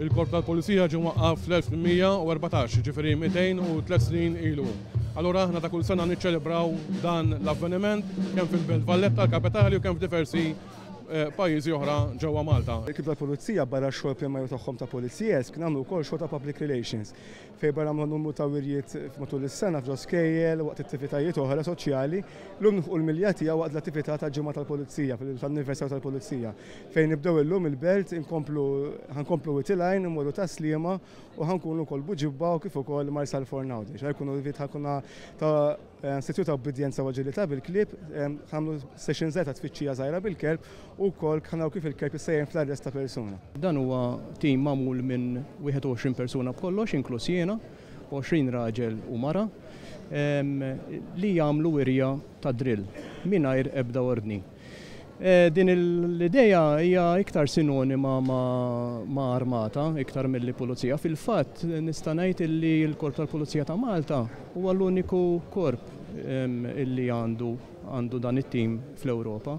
Il-Korp tal-Pulizija ġie mwaqqaf fl-1814, jiġifieri 203 snin ilu. Allura aħna ta' kull sena niċċelebraw dan l-avveniment kemm fil-Belt Valletta, l-kapitali u kemm f'diversi pajjiżi oħra ġewwa Malta. Il-Korp tal-Pulizija barra x-xogħol primarju tagħhom ta' policies, kien għamlu wkoll xogħol ta' public relations. Fejn barra ma' numru ta' wirjiet f'matul is-sena f'ġo skejjel u waqt attivitajiet oħra soċjali, llum nilħqu l-milja tiegħu waqt l-attività tal-Ġimgħa tal-Pulizija, tal-Anniversarju tal-Pulizija, fejn nibdew illum il-Belt inkomplu ħa nkomplu Wied il-Għajn immorru Tas-Sliema u ħa nkunu wkoll Buġibba u kif ukoll Marsaxlforn Għawdex. Ħa jkunu l-Wied ħa jkunu ta' Sitju ta' ubbidjenza u aġilità bil-klieb, għamlu session żgħir ta' tfittxija żgħira bil-kelb u wkoll kanaw kif il-kelb jista' jgħin fl-arrest ta' persuna. Dan huwa tim magħmul minn 21 persuna b'kollox, inkluż jiena, u 20 raġel u mara, li jagħmlu wirja ta' drill mingħajr ebda ordni. Din l-idea hija iktar sinonima ma' armata iktar milli pulizija. Fil-fatt, nista' ngħid illi l-Korp tal-Pulizija ta' Malta huwa l-uniku korp illi għandu dan it-tim fl-Ewropa.